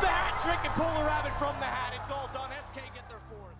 the hat trick and pull the rabbit from the hat. It's all done. SK get their fourth.